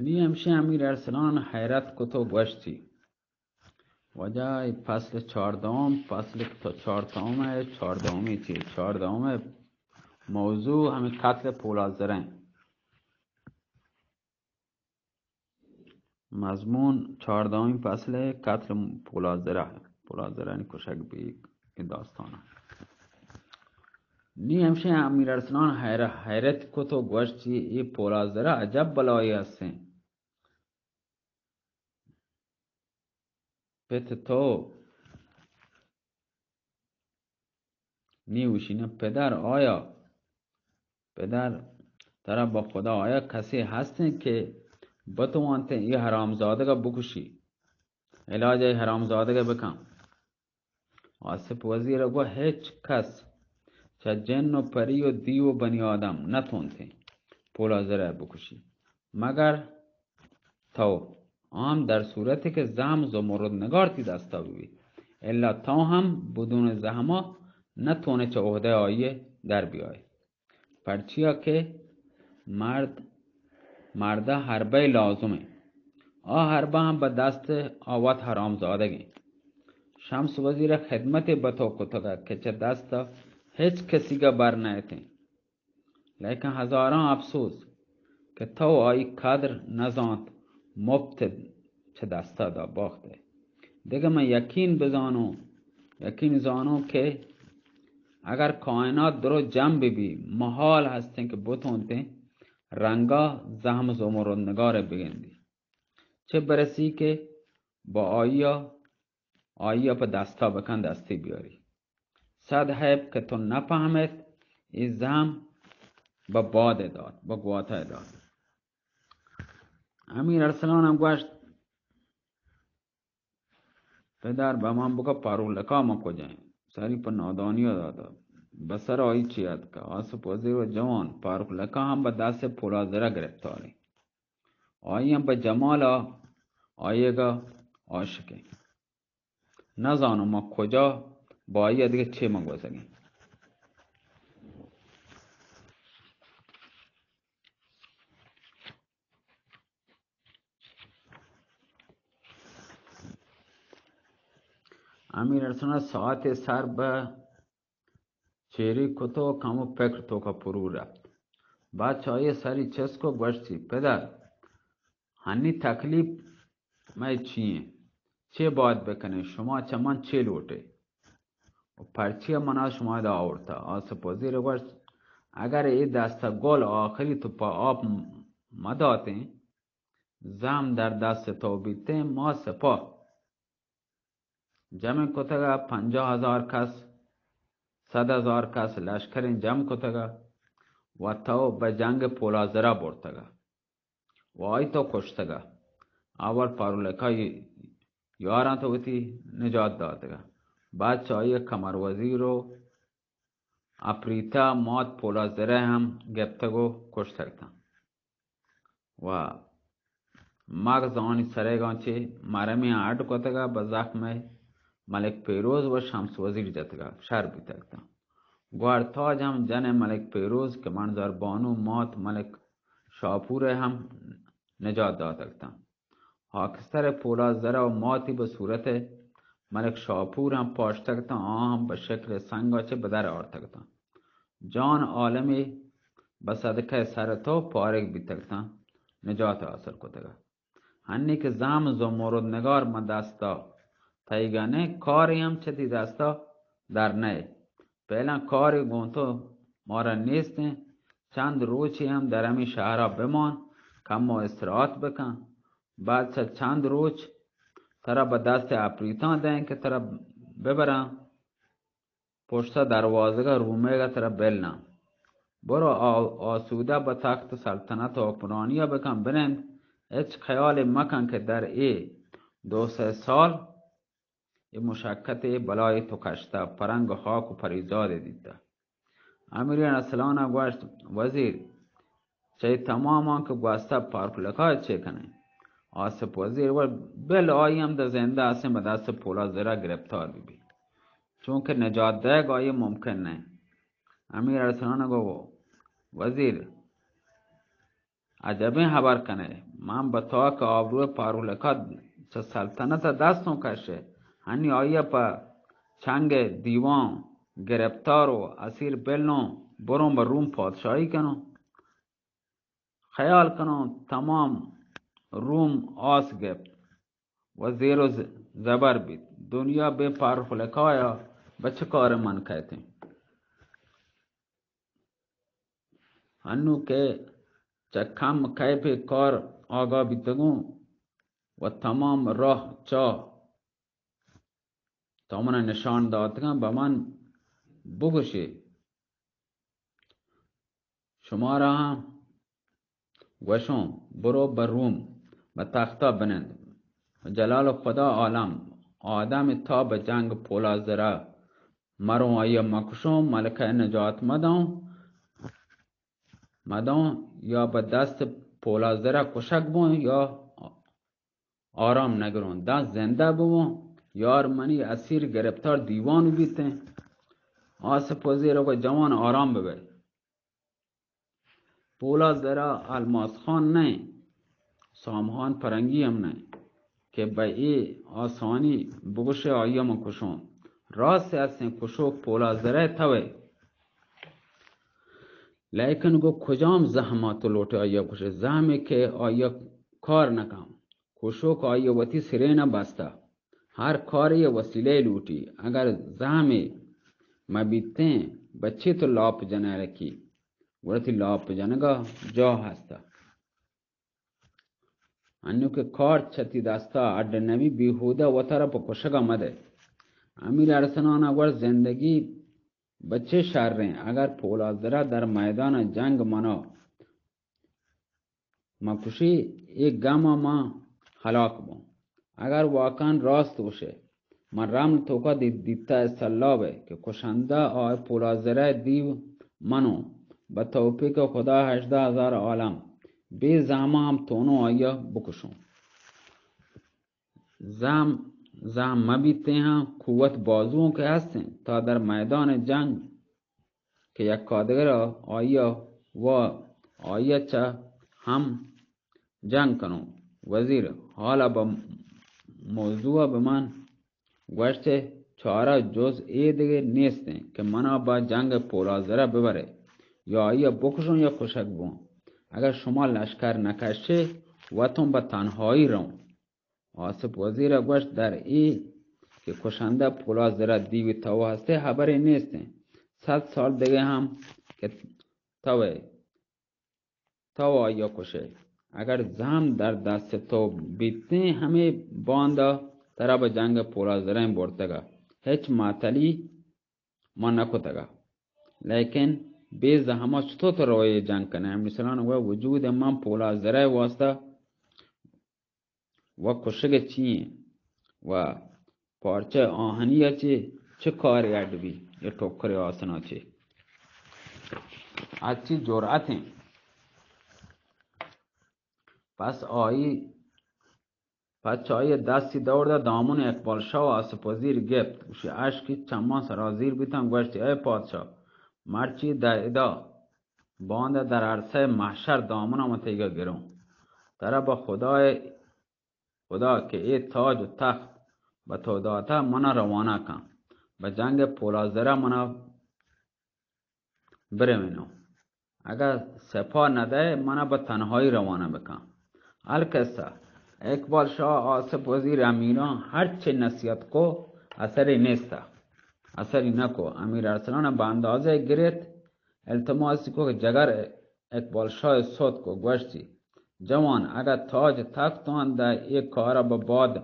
نی همشه امیر ارسلان حیرت کت و گوشتی وجه فصل چهاردهم فصل تا چهاردهم چهاردهمی چی؟ چهاردهم موضوع همین قتل پولازرن مضمون چهاردهمین فصل قتل پولازره پولازرن کشک به داستانه نی همشه امیر ارسلان حیرت کت و گوشتی ای پولازره عجب بلایی هستین. پت تو نیوشینه پدر آیا؟ پدر ترا با خدا آیا کسی هستین که بتوانته ای حرامزاده کا بکشی؟ علاج ای کا بکن. آصف وزیر گو هیچ کس چه جن و پری و دیو و بنی آدم نتونته پولا زره بکشی. مگر تو آم در صورتی که زهم زمرد نگار تی دستا ببی الا تا هم بدون زهما نتونه چه عهده آیه در بیای. پرچیا که مرد مرده حربه لازمه. آ حربه هم به دست آوات حرام زادگی شمس وزیر خدمت بتو کتگا که چه دست هیچ کسی کا بر نیتے لیکن هزاران افسوس که تو آی قدر نزانت مفت چه دستا دا باخته دیگه من یقین بزانو یقین زانو که اگر کائنات درو جمع بی محال هستن که بتونته رنگا زهم زمرد نگار بگندی. چه برسی که با آیا آیا په دستا بکن دستی بیاری. صد حیب که تو نفهمت این زهم با باد داد با گواته داد. امیر ارسلان هم گوشت پدر به من بگو پارولکا ما کجاییم سری پر نادانی دادا بسر آئی چیاد که آسف وزیر و جوان پارولکا هم به دست پولازره گرفتاری. آئی هم به جمال آیگا عاشقه نزانم ما کجا با آئی دیگه چه مگوزگیم امیر ارسلان ساعت سر به چهره کتو و کمو فکر تو کا فرو رفت بعد چای سری چسکو گوشتی پدر هنی تکلیف میں چیه چه باید بکنه شما چمان چه لوٹه و پرچی منا شما دا آورتا آسف وزیر گوشت اگر ای دست گل آخری تو پا آب مداته زم در دست تو بیته ما سپاه جمع کتگا پنجاه هزار کس صد هزار کس لشکر جمع کتگا و تو به جنگ پولازرا برتگا و آی تو کشتگا اول پارولکای یاران تو وتی نجات دادگا بعد چای کمر وزیر و اپریتا مات پولازره هم گپتگو کشتگتا و مغز آنی سرگان چه مرمی آرد کتگا به زخم ملک پیروز و شمس وزیر جتگا شر بیتگتا۔ گوار تاج هم جن ملک پیروز که منظر بانو مات ملک شاپور هم نجات دادگتا۔ خاکستر پولا زره و ماتی به صورت ملک شاپور هم پاشتگتا آن هم به شکل سنگا چه بدر آرتگتا۔ جان عالمی به صدقه سر تو پارک بیتگتا نجات حاصل کتگا۔ هنی که زم زمورد نگار من تایگانه کاری هم چتی دستا در نه پهلا کاری گونتو مارا نیست. چند روچی هم در همی شهرها بمان. کم و استراحت بکن. بعد چند روچ ترا به دست اپریتان دهن که ترا ببرن پشت دروازه رومه ترا بلنا برو آسوده به تخت سلطنت و حکمرانی بکن. بنند هیچ خیال مکن که در ای دو سه سال ای مشکت بلای تو کشته. پرنگ خاک و پریزاد دیده. امیر ارسلان گوشت وزیر چه تماما که گوسته پارکلکای چه کنه آسف وزیر و بل آیم ده زنده هستیم به دست پولا زره گرفتار بی چون که نجات ده آیه ممکن نه. امیر ارسلان گو وزیر عجبه خبر کنه من به تا که آبروی پارولکات سلطنت دستم کشه. هنی آیا پا چنگ دیوان گرفتار و اسیر بلنو برون به روم پادشاهی کنم خیال کنم تمام روم آس گفت و زیر و زبر بید دنیا به پارولکایا به چه کار من کهتیم هنو که چه کم کیف کار آگاه بیتگون و تمام راه چا تا من نشان دادگم به من بگوشی شما را هم برو بر روم به تختا بنند جلال خدا عالم آدم تا به جنگ پولا زره مرو آیا مکشم ملکه نجات مدام مدام یا به دست پولا زره کشک بون یا آرام نگرون دست زنده بون یار منی اسیر گرفتار دیوان بیته آس پوزی رو جوان آرام ببه پولا زرا الماس خان نه سامخان پرنگی هم نه که به ای آسانی بگوش آیا من کشون راست هستین کشوک پولا زره توه لیکن گو کجام زحمات لوٹه آیا کشه زحمه که آیا کار نکم کشوک آیا وتی سره نبسته هر کار یه وسیله لوٹی اگر زحمه مبیتیں بچه تو لاپ جنه رکی ورتی لاپ جنگا جا هسته انو که کار چتی دستا اڈ نبی بیهوده و طرف کشگا مده امیر ارسنان اگر زندگی بچه شر رहे اگر پولازدرا در میدان جنگ منا مکشی یک گاما ما هلاک بون اگر واقعا راست باشه من رمل توکا دیتا سلابه که کشنده آی پولازره دیو منو. به توفیق خدا هجده هزار عالم. بی زحمه هم تونو آیا بکشون زم زم مبیتے ہیں قوت بازوؤں کے هستن تا در میدان جنگ که یک کادگر آیا و آیا چه هم جنگ کنو وزیر حالا با موضوع به من گوشته چاره جز ای دیگه نیستن که منا با جنگ پولازره ببره. یا آیا بکشون یا کشک بون. اگر شما لشکر نکشه وطن به تنهایی رون. آسف وزیر گوشت در ای که کشنده پولازره دیوی تو هسته خبری نیستن صد سال دیگه هم که توه تو آیا کشه اگر زم در دست تو بیتne همه باندا طرف جنگ پولازره برتگا هیچ معطلی ما نکتگا لیکن بی زحمت چطور روی جنگ کنه مثلا و وجود من پولازره واسطه و کشگ چی و پارچه آهنی چی چه کاری اڈبی یه ٹوکری آسنا چی از چی جرأتیم پس آیی پس چای دستی دورده دامون اقبال شاه و اسپازیر گفت گوشی اشکی چمان سرازیر بیتن گوشتی ای پادشاه. مرچی ادا بانده در عرصه محشر دامون تیگه گرون. تره با خدای خدا که ای تاج و تخت به تو داته منا روانه کن به جنگ پولازره منا برمینو اگر سپاه نده منا به تنهایی روانه بکن الکسا اقبال شاه آصف وزیر امیران هر چه نصیحت کو اثری نیسته اثری نکو. امیر ارسلان به اندازه گرفت. التماسی کو جگر اقبال شاه صوت کو. گوشتی. جوان اگر تاج تختان ده یک کار به باد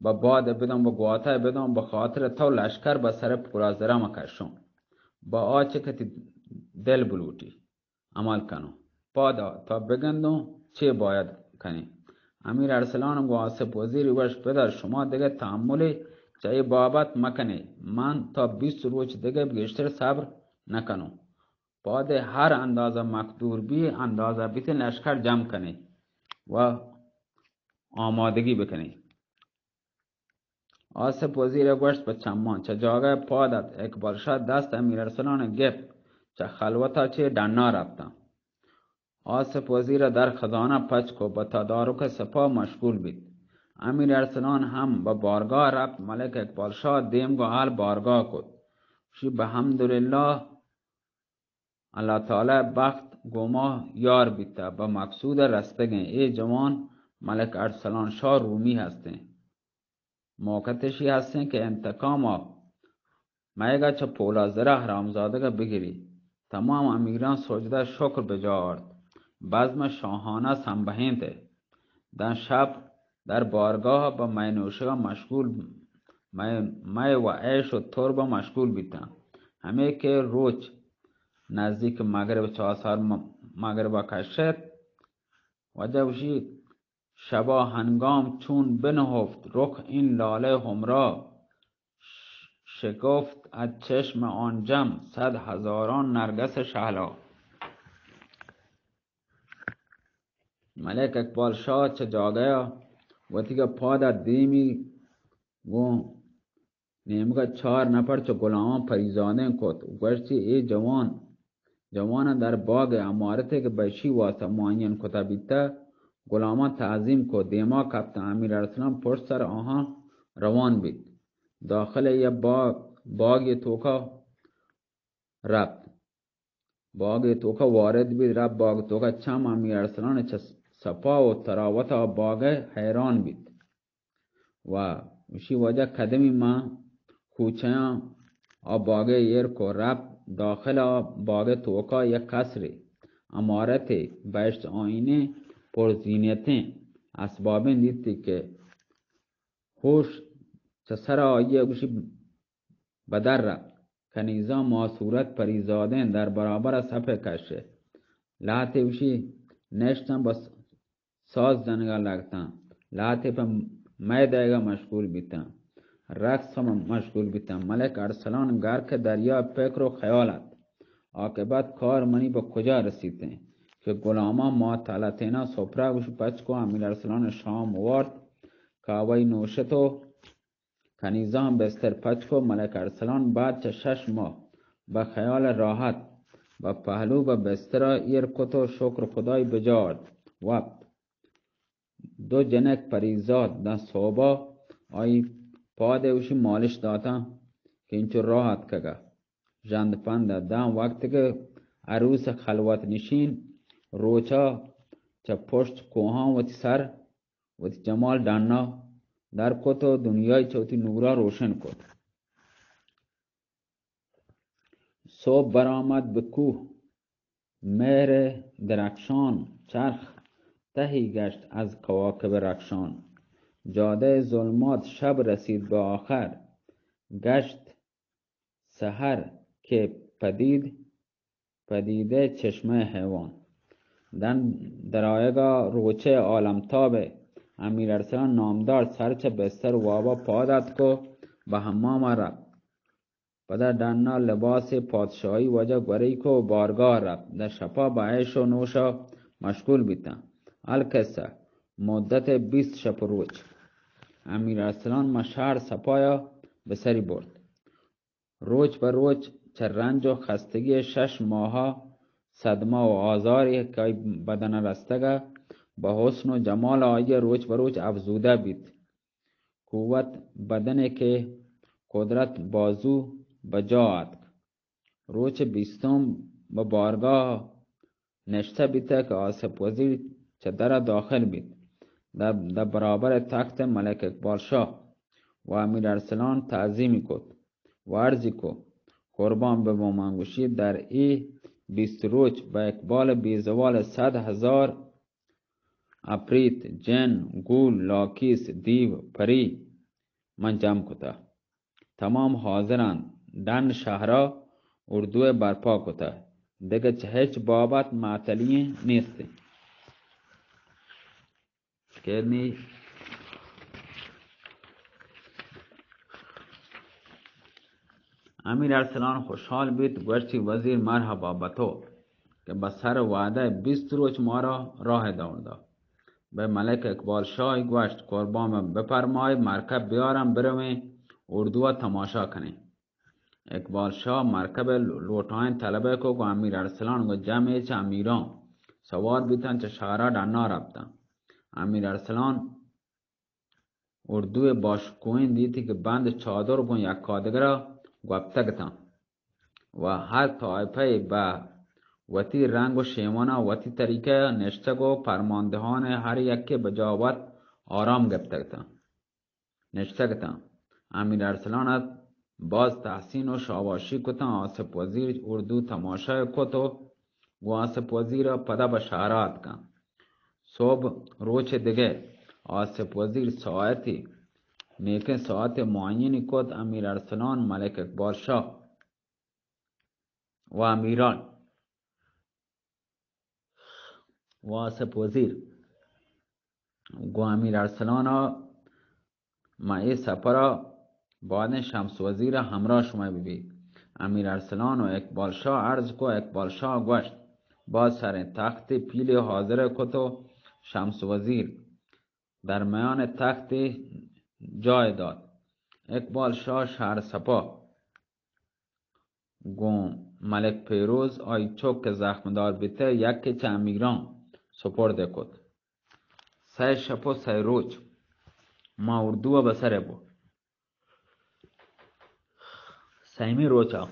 به باد بدم به گواته بدم به خاطر تو لشکر به سر پرازره مکشم با آچه که دل بلوٹی. عمل کنو. پادا تا بگندم چه باید کنی؟ امیر ارسلان گو آصف وزیر وش پدر شما دیگه تحمل چه بابت مکنی. من تا 20 روز دیگه بیشتر صبر نکنم. بعد هر اندازه مقدور بی اندازه بیت لشکر جمع کنی و آمادگی بکنی. آصف وزیر گوشت به چمان چه جاگه پادت اکبر شد دست امیر ارسلان گفت چه خلوتا چه دنا رفتم. آصف وزیر در خزانه پچ کو به تدارک سپاه مشغول بید. امیر ارسلان هم به بارگاه رفت ملک اقبال شاه دیم حال بارگاه کد. شی به حمدلله الله تعالی بخت گما یار بیتا به مقصود رستگه ای جوان ملک ارسلان شاه رومی هستن موقتشی هستن که انتقام میگه چه پولا زره حرامزاده بگیری. تمام امیران سجده شکر بجا آورد. بزم شاهانه سنبهینده در شب در بارگاه به مینوشه مشغول می و عیش و تربه مشغول بیتن همه که روچ نزدیک مغرب چهار مغرب کشد وجه بشید شبا هنگام چون بنهفت رخ این لاله همرا شگفت از چشم آن جم صد هزاران نرگس شهلا. ملک جاگه وقتی که پا دیمی. و نیمگه چهار نفر چه غلامان پریزانه کت. گوشتی ای جوان جوان در باغ امارته که بشی واسه معین کتا بیتا تعظیم کو دیما کپتن امیر ارسلان پشت سر آنها روان بید. داخل یه باغ باغ توکا رفت. باغ توکا وارد بید رفت باغ توکا. چم امیر ارسلان چه صفا و تراوت باغ حیران بید. و اسی وجه قدمی ما کوچه باغ یر کو رفت داخل باغ توکا یک قصر امارت بهشت آینه پر زینته اسباب دیدی که خوش چه سر آیه گوشی بدر را. کنیزا ما صورت پریزادن در برابر صفحه کشه. لحظه وشی نشتن بس ساز زنگا لگتن لحظه پا میدهگا مشغول بیتن رقص مشغول بیتن ملک ارسلان گرک دریا فکر و خیالت عاقبت کار منی به کجا رسیده که غلاما ما گوش پچ کو امیر ارسلان شام ورد کاوی نوشتو کنیزان بستر پچ کو ملک ارسلان بعد چه شش ماه۔ به خیال راحت و پهلو به بستر ایر کتو شکر خدای بجارد وقت دو جنک پریزاد در صوبا آی پاده اوشی مالش داتا که اینچو راحت کگا. جند پند دام وقت که عروس خلوت نشین روچا چه پشت کوهان و سر و جمال دانا. در کتو دنیای چوتی نورا روشن کت. صبح برآمد به کوه. مهر درخشان چرخ تهی گشت از کواکب رخشان. جاده ظلمات شب رسید به آخر. گشت سحر که پدید پدیده چشمه حیوان. دن درایگا روچه عالمتاب امیر ارسلان نامدار سرچ بستر وابا پادت کو. به حمام رفت پدر دنا لباس پادشاهی وجه گوری کو. بارگاه رفت در شپا به عیش و نوشا مشغول بیتن القصه مدت بیست شب و روز امیر ارسلان مشهر سپایا به سری برد روز به روز چه رنج و خستگی شش ماها صدمه و آزاری که بدن رستگه به حسن و جمال آیه روز به روز افزوده بید قوت بدنه که قدرت بازو بجاعت روز بیستم به بارگاه نشته بیته که آسف وزیر چه در داخل بید. در برابر تخت ملک اقبال شاه و امیر ارسلان تعظیمی کد و عرضی کو قربان به منگوشی در ای بیست روز به اقبال بیزوال صد هزار اپریت جن گول لاکیس دیو پری من جمع کتا. تمام حاضران دن شهرها اردو برپا کتا. دیگه چه هیچ بابت معطلی نیستی. کرنی امیر ارسلان خوشحال بید گوشتی وزیر مرحبا بتو که به سر وعده بیست روز ما را راه دارده به ملک اقبال شاه گوشت قربان بپرمای مرکب بیارم بروی اردو تماشا کنی. اقبال شاه مرکب لوٹائن طلبه کو امیر ارسلان گو جمعه چه امیران سوار بیتن چه شهرها دنا رفتن. امیر ارسلان اردو باشکوین دیتی که بند چادر بون یک کادگر گفتگتن و هر طایفه به وتی رنگ و شیمان وتی طریقه نشتگ و پرماندهان هر یکی بجاوت آرام گفتگتن نشتگتن امیر ارسلان باز تحسین و شاباشی کتن آسف وزیر اردو تماشای کت و آسف وزیر پدا بشارات کن صبح روچ دیگه. وزیر ساعتی نیکه ساعت معینی کت امیر ارسلان ملک اکبر شاه و امیران. و آسف وزیر. گو امیر ارسلان معی سپرا بعد شمس وزیر همراه شما ببی امیر ارسلان و اقبال شاه عرض کو اقبال شاه گوشت با سر تخت پیل حاضر کتو شمس وزیر در میان تخت جای داد. اقبال شاه شهر سپا گم. ملک پیروز آی چوک زخمدار بیته یکی چه امیران سپرده کد سه شب و سه ما اردو بسره بود سیمی روچا.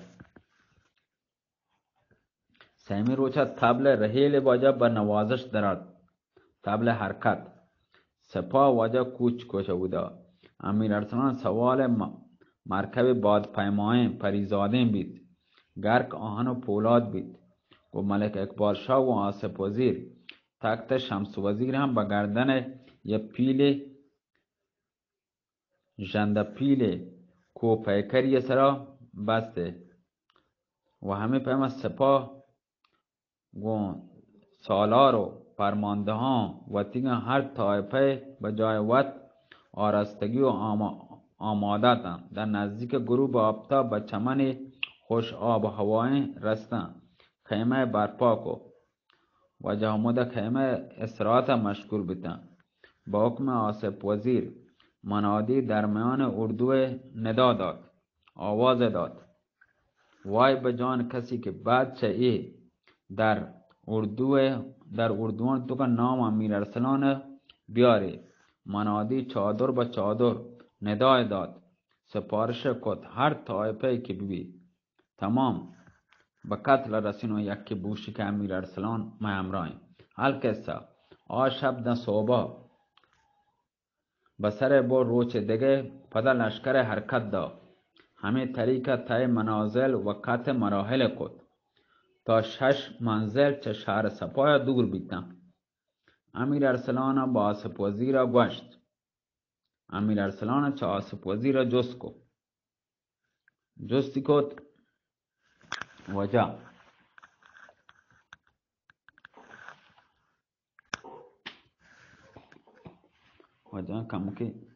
سیمی روچا تبل رحیل واجه بر نوازش درد تبل حرکت. سپا واجه کوچ کوچه بودا امیر ارسلان سوال مرکب باد پیمائیں پریزادیں بیت گرک آهن و پولاد بیت و ملک اقبال شاه و آسف وزیر تخت شمس وزیر هم به گردن یه پیل ژنده پیل کوپیکری سرا بسته. و همه پیما سپاه و سالار و فرمانده ها و تیگه هر طایفه به جای وقت آرستگی و آمادتن. در نزدیک گروه آفتاب به چمن خوش آب و هوای رستن. خیمه برپا کو و جامود خیمه استراحت مشغول بیتن. با حکم آسف وزیر منادی در میان اردو ندا داد. آواز داد. وای به جان کسی که بعد ای در اردو در اردوان تو که نام امیر ارسلان بیاری. منادی چادر به چادر ندای داد. سپارش کد هر طایفه که ببی. تمام. به قتل رسین و یکی بوشی که امیر ارسلان ما امرایم حال کسا؟ آ شب ده صوبه به سر بر روچ دیگه پدا لشکر حرکت دا. همه طریقه تای منازل و قط مراحل کد تا شش منزل چه شهر سپای دور بیتن امیر ارسلان با آسف وزیر گوشت امیر ارسلان چه آسف وزیر جست کو جستی کد وجا. وجا کم کی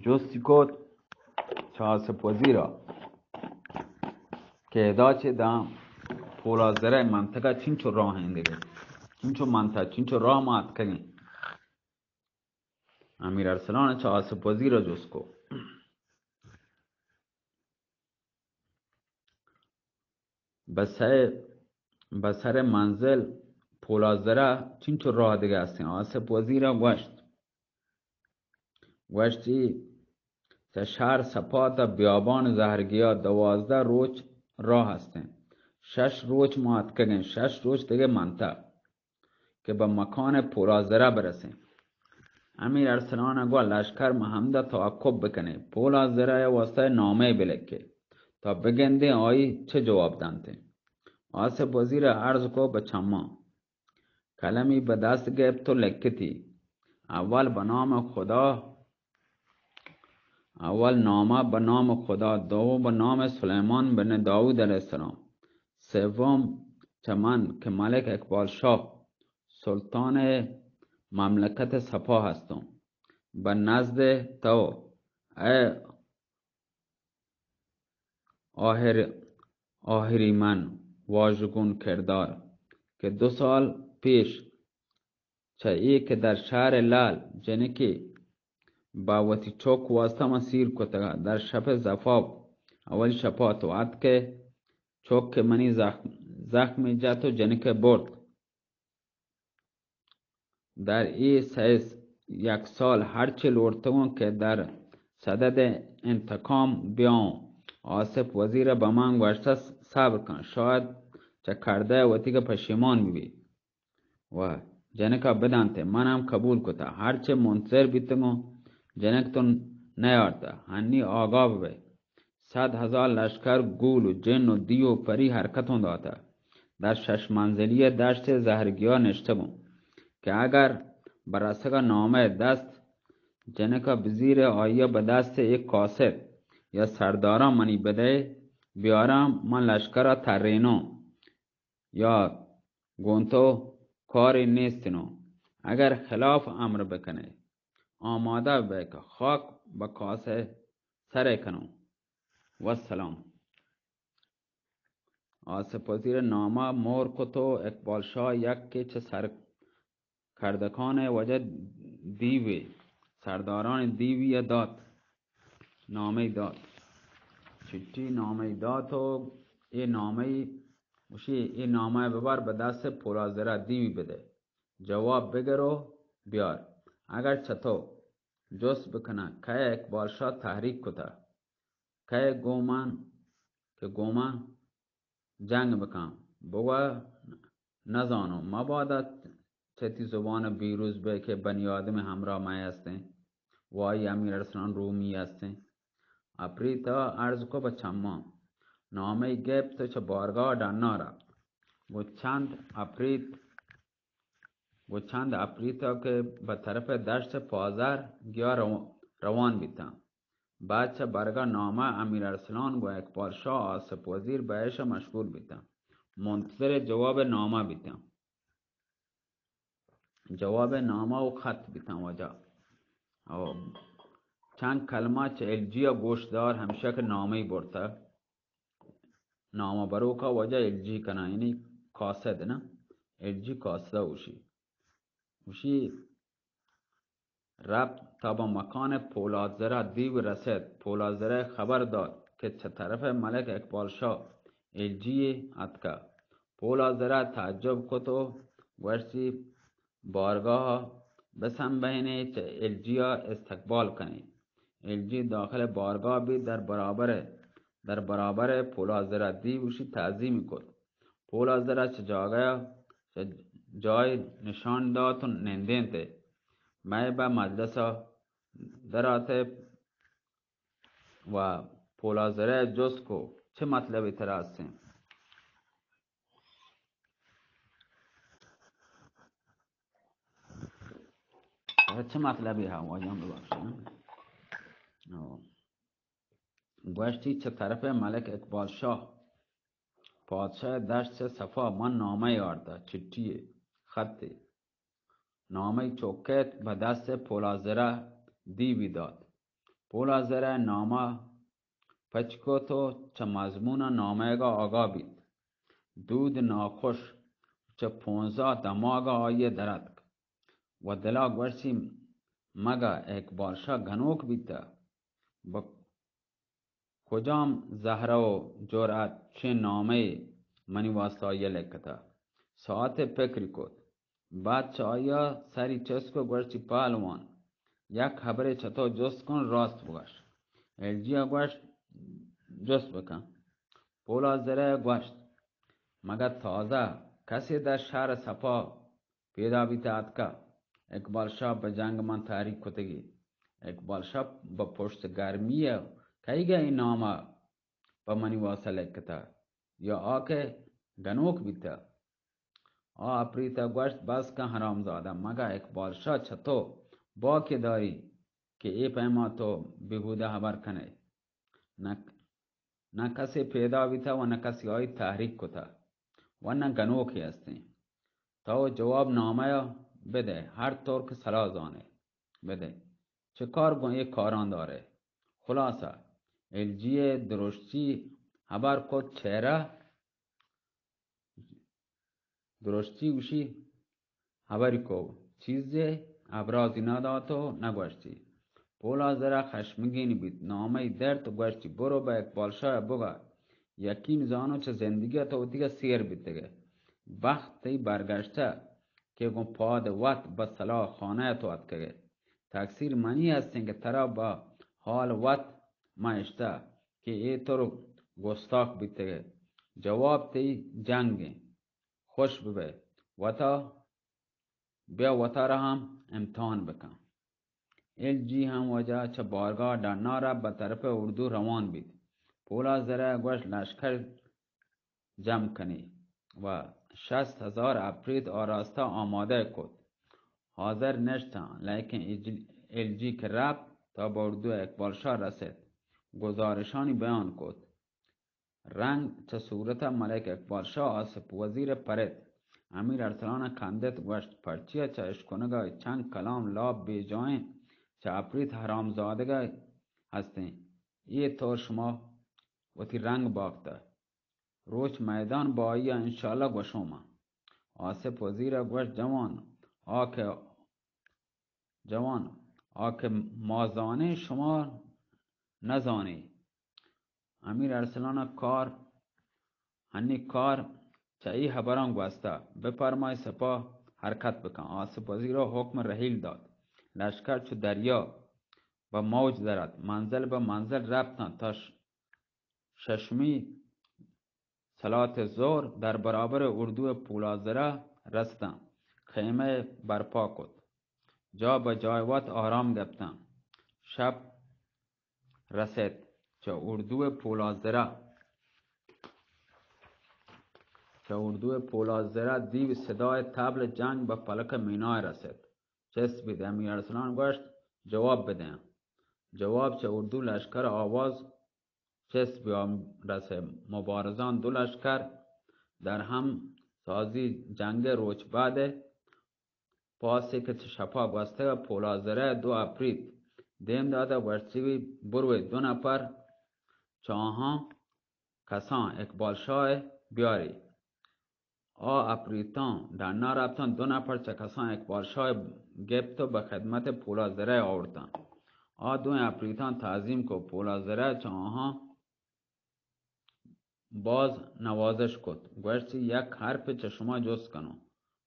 جستی کد چه آسف وزیرا که ادا چه دام پولا زره منطقه چینچو راه هنگه چینچو منطقه چینچو راه مات کنی امیر ارسلان چه آسف وزیر جز کو به سر منزل پولازره چینچو راه دیگه هستین آسف وزیر گوشت گوشتی چه شهر سپات بیابان زهرگیا دوازده روچ راه هستین شش روچ مات کگن شش روچ دیگه منطق که به مکان پولازره برسین امیر ارسلان گو لشکر محمد تعقب بکنه. پولا زرای واسطه نامه بلکه. تا بگنده آیی چه جواب دانته آسف وزیر عرض کو بچما کلمی به دست گرفت و لکتی. اول به نام خدا اول نامه به نام خدا دوم به نام سلیمان بن داود علیه السلام. سوم چمن که ملک اقبال شاه سلطان مملکت سپاه هستم. به نزد تو ای آهر آهری من واژگون کردار که دو سال پیش چه ای که در شهر لال جنکی با وتی چوک واسطه مسیر کتگا در شب زفاب اول شپات وعد که چوک منی زخم زخم جت و جنک برد. در این سیس یک سال هرچه لورتون که در صدد انتقام بیام. آصف وزیر به من گوشته صبر کن. شاید چه کرده و تیگه پشیمان بی و جنکا بدانته منم قبول کتا هرچه منتظر بیتگو جنکتون نیارده هنی آگاه بی صد هزار لشکر گول و جن و دی و پری حرکتون داده در شش منزلی دشت زهرگیا نشته بون که اگر براسگا نامه دست جنکا بزیر آیا به دست یک کاسب یا سرداران منی بده بیارم من لشکر ترینو یا گونتو کاری نیستنو اگر خلاف امر بکنه آماده بک خاک به کاسه سر کنو و سلام وزیر نامه مور کتو اقبال شاه یک که چه سر کردکان وجه دیوی سرداران دیوی داد نامه داد. چیتی نامه داد و این نامه وشی این نامه ببر به دست پولازره دیوی بده. جواب بگرو بیار. اگر چطور؟ جس بکنه که اقبال شاه تحریک کتا که گومن که گومن جنگ بکن بگو نزانو مبادا چتی زبان بیروز به که بنی آدم همراه مای هستن وای امیر ارسلان رومی هستن اپریتا عرض کو بچما نامه گپ تو چه بارگاه دانا رفت و چند اپریت و چند اپریتا که به طرف دشت پازر گیا روان بیتم. بعد چه برگا نامه امیر ارسلان و اکبر شاه آصف وزیر بهش مشغول بیتم. منتظر جواب نامه بیتم. جواب نامه و خط بیتم وجا او چند کلمه چه الجی گوشدار همیشه که نامه برتا نامه برو کا وجا الجی کنا یعنی کاسد نه؟ الجی کاسده اوشی. اوشی رب تا به مکان پولادزره دیو رسید. پولادزره خبر داد که چه طرف ملک اقبال شاه الجی اتکا. پولادزره تعجب کتو ورسی بارگاه بسم بینه چه الجیا استقبال کنی. الجی داخل بارگاه بی در برابر در برابر پولازره دیوشی تعظیم کد پولازره چه جاگه چه جای نشان داد و نندین ته میں با مجلس دراته و پولازره جز کو چه مطلب اعتراض سیم چه مطلبی هم واجم ببخشید گوشتی چه طرف ملک اقبال شاه پادشاه دشت صفا من نامه خطه نامه چوکت به دست پولازره دیوی داد. پولازره نامه پچکوتو چه مضمون نامه گا آگا بید. دود ناخوش چه پونزا دماغا آیه درد. و دلا مگا اقبال شاه گنوک بیتا با کجام زهره و جرأت چه نامه منی واسطه آیه لکتا ساعت کد. چه آیا سری چسکو گوشتی پالوان یک خبر چطور جست کن راست بگشت الجیا گوشت جست بکن. پولا زره گوشت. مگر تازه کسی در شهر سپا پیدا بیتاد که؟ اقبال شاه به جنگ من تحریک کتگی اقبال شاه با پشت گرمیه کهیگه این نامه؟ با منی واصل کتا یا آکه گنوک بیتا آ اپریتا گوشت بس که حرام زاده مگه اقبال شاه چطو با که داری که ای پیما تو بهوده خبر کنه نه کسی پیدا بیتا و نه کسی آی تحریک کتا و نه گنوکی هستی تا جواب نامه بده هر طور که صلاح زانه بده چه کار گونه کاران داره خلاصه الجی درشتی خبر کد چهره درشتی وشی خبری کو. چیزی ابرازی نداد و نگوشتی پولازره خشمگین بید نامه درد و گوشتی برو به اقبال شاه بگا یقین زانو چه زندگی تو دیگه سیر بیتگه وقتی برگشته که گم پاد وقت به صلاح خانه تو که تقصیر منی هستین که ترا با حال وقت مایشته که ای تو رو گستاخ بیتگه جواب تی جنگ خوش ببه. تا بیا و تا را هم امتحان بکن ایل جی هم وجه چه بارگاه در نارا به طرف اردو روان بید پولا زره گوش لشکر جمع کنی و شست هزار اپریت آراسته آماده کد حاضر نشتن لیکن الجی که رب تا به اردو اقبال شاه رسید گزارشانی بیان کد رنگ چه صورت ملک اقبال شاه آسف وزیر پرد. امیر ارسلان کندت گوشت پرچیه چه اشکنگا چند کلام لاب بیجاین چه اپریت حرامزادگه هستین یه طور شما وتی رنگ باخته. روچ میدان با آیا انشالله گوشوما آسف وزیر گوشت جوان. آکه جوان. آکه مازانه شما نزانی. امیر ارسلان کار هنی کار چه ای خبران گوسته بپرمای سپاه حرکت بکن. آسف وزیر حکم رحیل داد. لشکر چو دریا و موج درد منزل به منزل رفتن. تا ششمی صلات زور در برابر اردو پولازره رستن خیمه برپا کد جا به جای وقت آرام گفتن شب رسید. چه اردو پولازره. چه اردو پولازره دیو صدای تبل جنگ به فلک مینای رسید. چست بید امیر ارسلان گوشت جواب بده. جواب چه اردو لشکر آواز. چست بیام رسه مبارزان دو لشکر. در هم سازی جنگ روچ بعد پاسی که شپا بسته پولازره دو اپریت دیم داده ورسیوی بروی دو نفر. چاها کسان اقبال شاه بیاری. آ اپریتان در نرفتن دو نفر چه کسان اقبال شاه گپتو به خدمت پولازره آوردن. آ دو اپریتان تعظیم کو پولازره چاها باز نوازش کد گوشتی یک حرف چشما جز کنو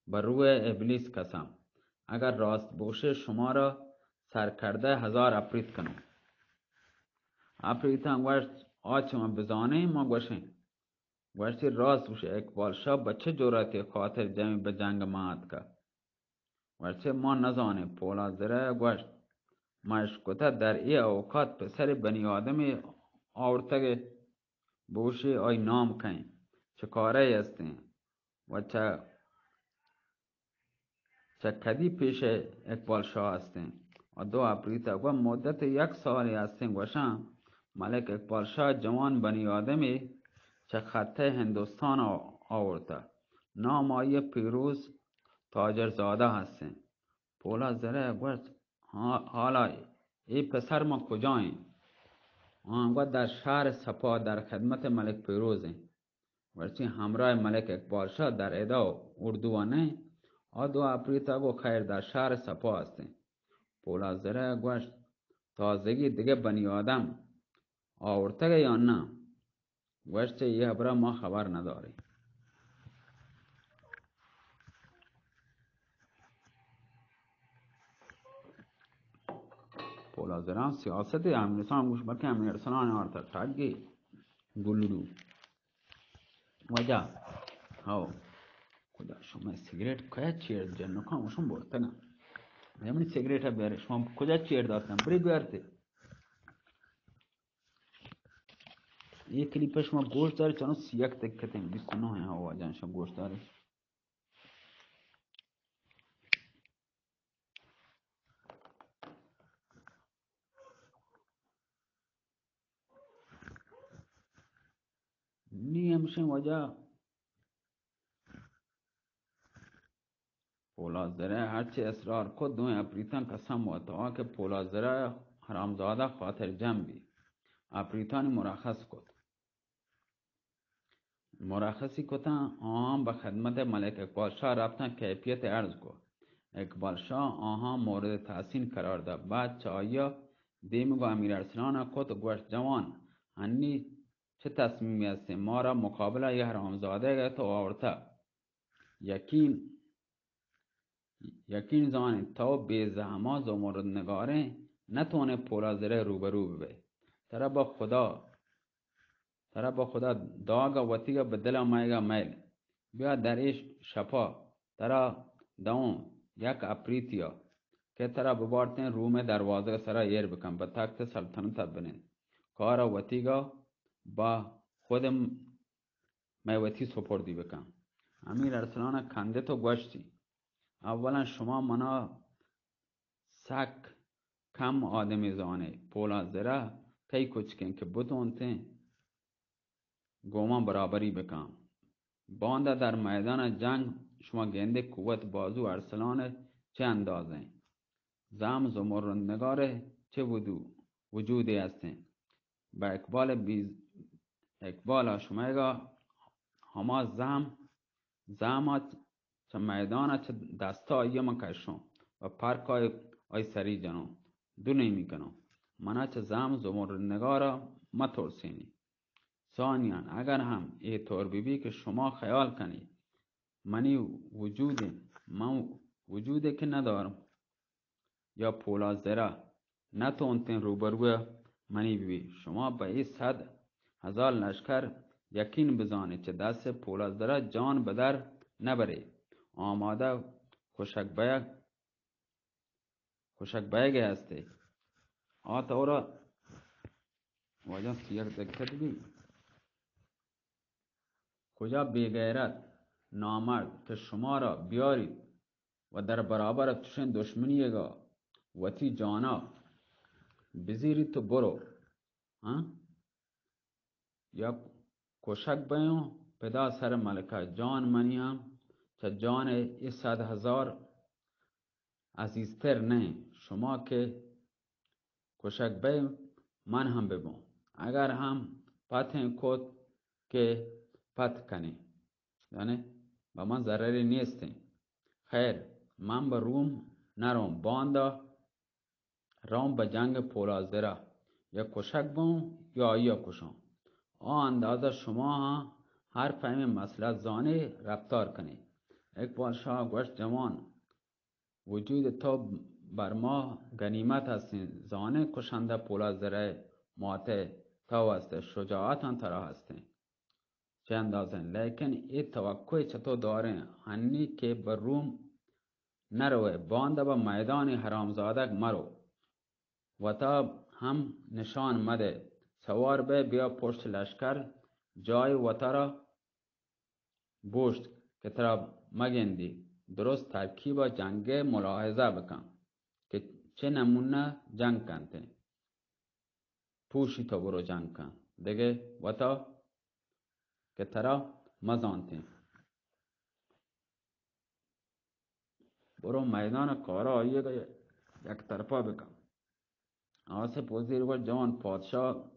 بر روی ابلیس قسم. اگر راست باشه شما را سرکرده هزار اپریت کنو اپریت هم گوشت آچه من بزانه ما گوشیم. گوشتی راست باشه اقبال شاه به چه خاطر جمعی به جنگ که گوشتی ما نزانه پولا زره گوشت. مشکوته در ای اوقات پسر بنی آدمی آورتگه بوشی آی نام کن چه کاره هستین و چه چه کدی پیش اقبال شاه هستین و دو اپریتا و مدت یک سالی هستین گوشم. ملک اقبال شاه جوان بنی آدمی چه خطه هندوستان آورده. نام آیه پیروز تاجر زاده هستین پولا زره گوشت حالا ای پسر ما کجاییم آنگاه در شهر سپاه در خدمت ملک پیروزیم. ورچی همراه ملک اقبال شاه در ادا اردوانه آ دو اپریتا گو خیر در شهر سپاه هستیم. پولا زره گوشت تازگی دیگه بنی آدم آورتگه یا نه؟ گوشت یه خبره ما خبر نداریم پولازران سیاست امیرسان گوش بکن امیرسان آرتا تاگی گلودو. وجا. هاو. خدا شما سیگریت کجا چیر جنو کام شما برتا نه. یمنی سیگریت ها بیاره شما کجا چیر دارتن بری بیارته یه کلیپ شما گوشت داره چنو سیک تکتیم 29 هوا جان شما گوشت داره. نی همشه وجه پولازره هرچی اصرار کد دو اپریتان قسم و تا که پولازره حرامزاده خاطر جنبی اپریتان مرخص کد مرخصی کتن آهان به خدمت ملک اقبال شاه رفتن کیفیت ارز کو. اقبال شاه آهان مورد تحسین قرار داد. بعد چه آیا دیم گو امیر ارسلان کت گوشت جوان. هنی چه تصمیمی هستی ما را مقابل یه حرامزاده تو آورته یکین یکین زانی تو بی زحما زمرد نگاره نتونه پولا زره روبرو ببه ترا با خدا با خدا داغا وطیگا به دل مایگا میل. بیا در ایش شپا ترا دون یک اپریتیا که ترا ببارتن روم دروازه سرا ایر بکن. به تخت سلطنت بنین. کارا وطیگا با خودم میوتی سپردی بکن. امیر ارسلان کنده تو گوشتی اولا شما منا سک کم آدمی زانه. پولا زره کی کچکن که بتونته گومان برابری بکن بانده در میدان جنگ شما گنده قوت بازو ارسلان چه اندازه؟ زم زمرد نگاره چه ودو وجودی هسته با اقبال بیز اقبال شمایگا هما زم زمات چه میدان چه دستا ایما کشون و پرکای آی سری جنو دو نمی منا چه زم نگارا مترسینی ثانیان اگر هم ای طور که شما خیال کنید منی وجود من وجودی که ندارم یا پولا زرا نتونتین روبروی منی بی شما به این صد هزار لشکر یقین بزانید که دست پولا زرا جان به در نبره آماده خوشک بیگ خوشک بیگ هستی آتا اورا واجه سیر دکت بی کجا بیغیرت نامرد که شما را بیارید و در برابر تشن دشمنیگا وتی جانا بزیری تو برو. یا کشک بیون پدا سر ملکه جان منیم چه جان ای صد هزار عزیزتر نه. شما که کشک بیون من هم ببون اگر هم پتن کد که پت کنی. یعنی با من ضرری نیستی. خیر من به روم نروم باندا رام به جنگ پولازده یا کشک بون یا یا کشم. آن اندازه شما هر فهم مسئله زانه رفتار کنی. اقبال شاه گوشت جوان. وجود تو بر ما گنیمت هستین زانه کشنده پولازده ماته. تو هسته شجاعتان ترا هستین چه اندازه لیکن ای توقع چطور داره هنی که به روم نروه بانده به میدان حرامزادک مرو. و تا هم نشان مده. سوار به بیا پشت لشکر. جای و را بوشت که ترا مگندی. درست ترکیب جنگ ملاحظه بکن که چه نمونه جنگ کنته پوشی تو برو جنگ کن. دیگه و تا که ترا مزانته برو میدان کارا آیه یک طرفا بکن آسف وزیر و جوان پادشاه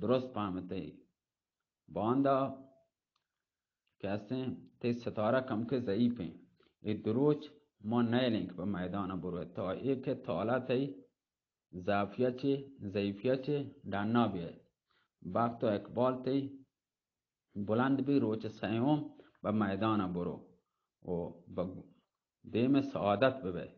درست فهمته ای باندا کسی تی ستاره کم که ضعیف ہیں ای دروچ ما نیلیں که به میدان برو تا ای که تالا تی ضعفیه چی ضعیفیه چی دانا بیه وقت و اقبال تی بلند بیرو چه سیوم به میدان برو. و به دیم سعادت ببه.